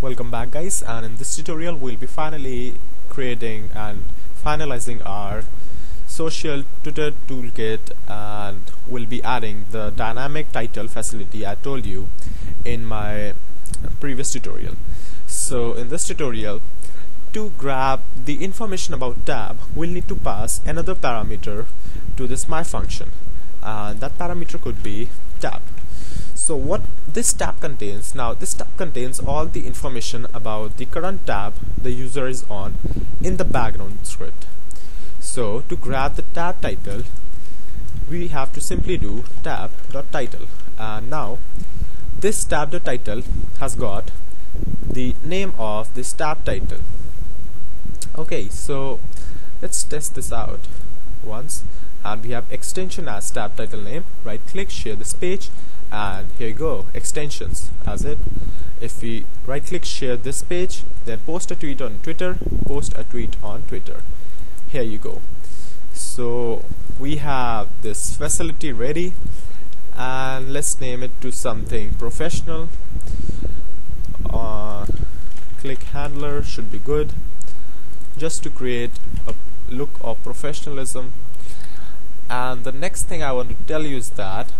welcome back guys. And in this tutorial we'll be finally creating and finalizing our social Twitter toolkit and we'll be adding the dynamic title facility I told you in my previous tutorial. So in this tutorial to grab the information about tab we'll need to pass another parameter to this my function. And that parameter could be tab so what this tab contains now this tab contains all the information about the current tab the user is on in the background script. So to grab the tab title we have to simply do tab.title and now this tab.title has got the name of this tab title. Okay so let's test this out once. And we have extension as tab title name. Right click share this page and here you go. Extensions. As it. If we right click share this page then post a tweet on Twitter post a tweet on Twitter. Here you go. So we have this facility ready and let's name it to something professional. Uh, click handler should be good. Just to create a look of professionalism. And the next thing I want to tell you is that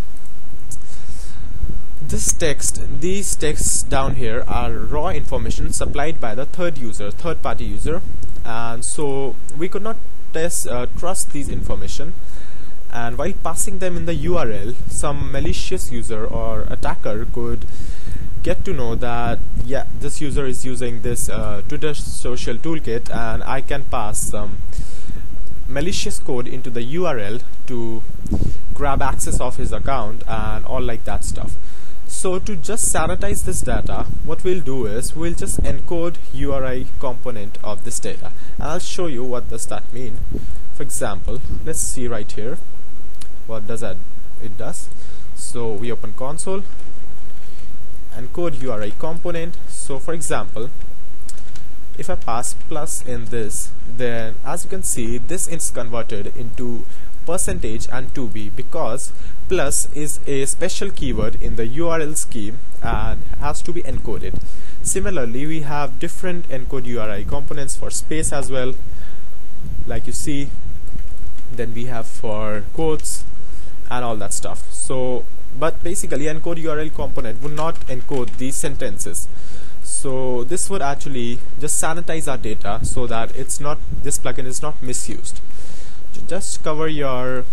this text these texts down here are raw information supplied by the third user third party user. And so we could not test uh, trust these information. And while passing them in the URL some malicious user or attacker could get to know that yeah this user is using this uh, Twitter social toolkit and I can pass some malicious code into the URL to grab access of his account and all like that stuff so to just sanitize this data, what we'll do is we'll just encode URI component of this data. And I'll show you what does that mean. For example, let's see right here what does that it does. So we open console, encode URI component. So for example, if I pass plus in this, then as you can see, this is converted into percentage and 2b because plus is a special keyword in the URL scheme and has to be encoded. Similarly, we have different encode URI components for space as well, like you see. Then we have for quotes and all that stuff. So, but basically, encode URL component would not encode these sentences. So this would actually just sanitize our data so that it's not this plugin is not misused just cover your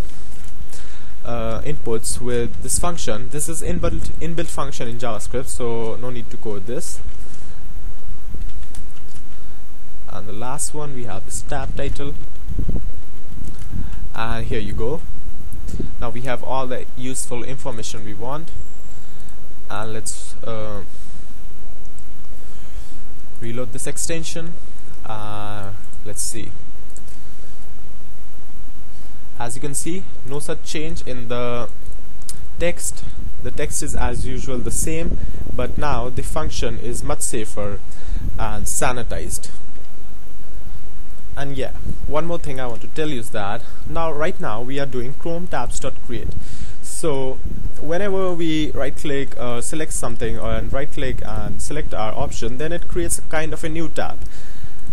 uh, inputs with this function. This is inbuilt inbuilt function in JavaScript so no need to code this. And the last one we have this tab title. And here you go. Now we have all the useful information we want. And let's uh, reload this extension. Uh, let's see as you can see no such change in the text. The text is as usual the same but now the function is much safer and sanitized. And yeah one more thing I want to tell you is that now right now we are doing chrome tabs.create so whenever we right click uh, select something or right click and select our option then it creates a kind of a new tab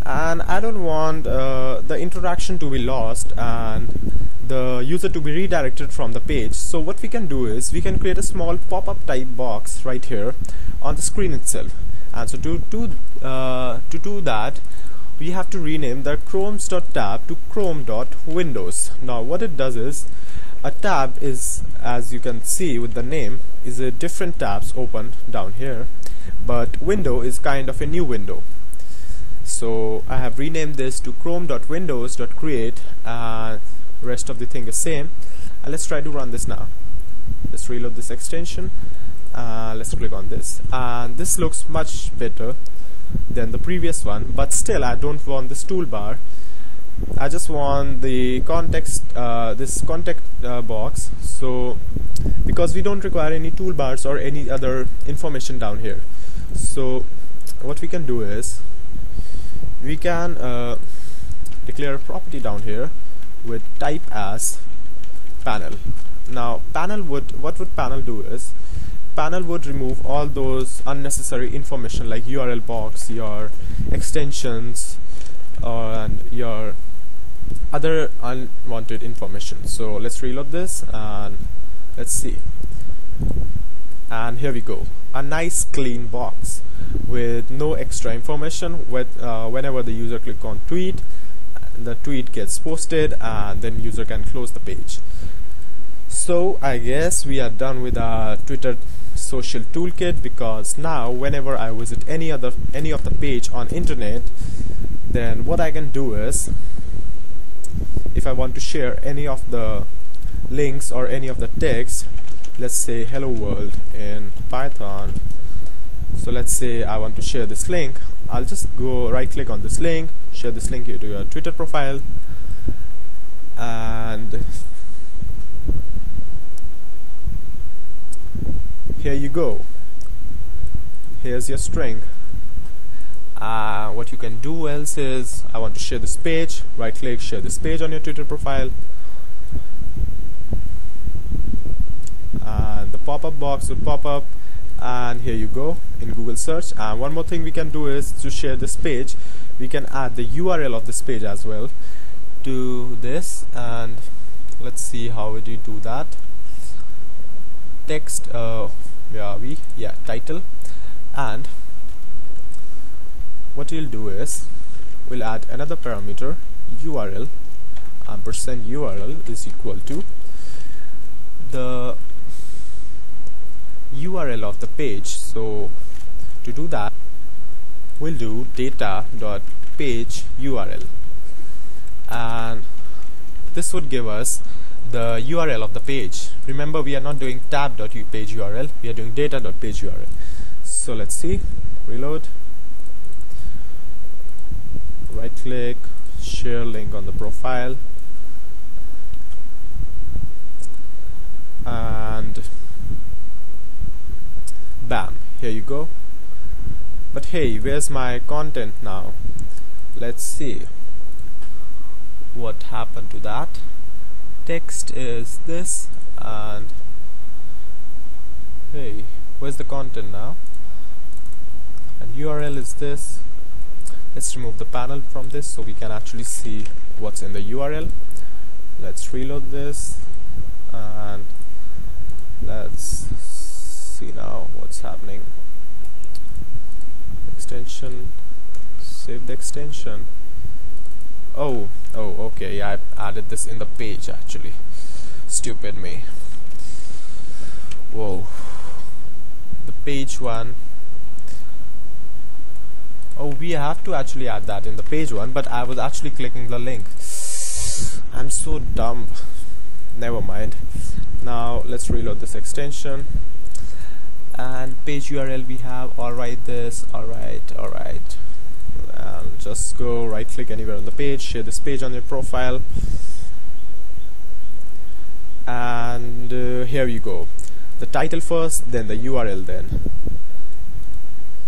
and I don't want uh, the interaction to be lost and the user to be redirected from the page. So what we can do is we can create a small pop-up type box right here on the screen itself. And so to, to, uh, to do that we have to rename the chromes.tab to chrome.windows now what it does is a tab is as you can see with the name is a different tabs open down here but window is kind of a new window so I have renamed this to chrome.windows.create and rest of the thing is same. And let's try to run this now. Let's reload this extension. Uh, let's click on this. And this looks much better than the previous one but still I don't want this toolbar. I just want the context uh, this context uh, box. So because we don't require any toolbars or any other information down here. So what we can do is we can uh, declare a property down here with type as panel. Now panel would what would panel do is panel would remove all those unnecessary information like URL box your extensions and your other unwanted information. So let's reload this and let's see and here we go. A nice clean box with no extra information. With uh, whenever the user click on tweet the tweet gets posted and then user can close the page. So I guess we are done with our Twitter social toolkit because now whenever I visit any other any of the page on internet then what I can do is if I want to share any of the links or any of the text let's say hello world in Python. So let's say I want to share this link. I'll just go right click on this link share this link to your Twitter profile and here you go. Here's your string. Uh, what you can do else is I want to share this page. Right click share this page on your Twitter profile and the pop-up box will pop up and here you go in Google search. And one more thing we can do is to share this page. We can add the URL of this page as well to this and let's see how would you do that. Text uh, where are we? Yeah title. And what we'll do is we'll add another parameter URL ampersand URL is equal to the URL of the page. So to do that we'll do data dot page URL and this would give us the URL of the page. Remember we are not doing tab dot page URL we are doing data dot page URL so let's see. Reload. Right click share link on the profile. And bam here you go. But hey where's my content now? Let's see what happened to that. Text is this and hey where's the content now? And URL is this. Let's remove the panel from this so we can actually see what's in the URL let's reload this and let's see now what's happening. Extension save the extension. Oh oh okay yeah, I added this in the page actually. Stupid me. Whoa. The page one. Oh we have to actually add that in the page one but I was actually clicking the link. I'm so dumb. Never mind. Now let's reload this extension and page URL we have. Alright this. Alright alright and just go right click anywhere on the page. Share this page on your profile. And uh, here you go. The title first then the URL then.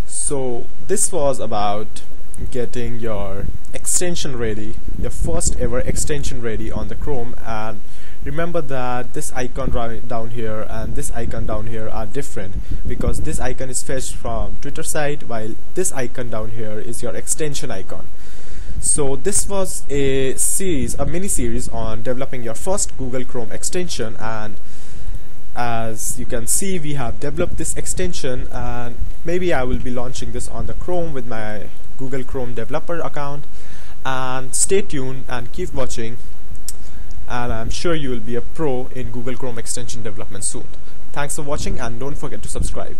So this was about getting your extension ready your first ever extension ready on the Chrome. And remember that this icon right down here and this icon down here are different because this icon is fetched from Twitter site while this icon down here is your extension icon. So this was a series a mini series on developing your first Google Chrome extension and as you can see we have developed this extension and maybe I will be launching this on the Chrome with my Google Chrome developer account. And stay tuned and keep watching and I'm sure you will be a pro in Google Chrome extension development soon. Thanks for watching and don't forget to subscribe.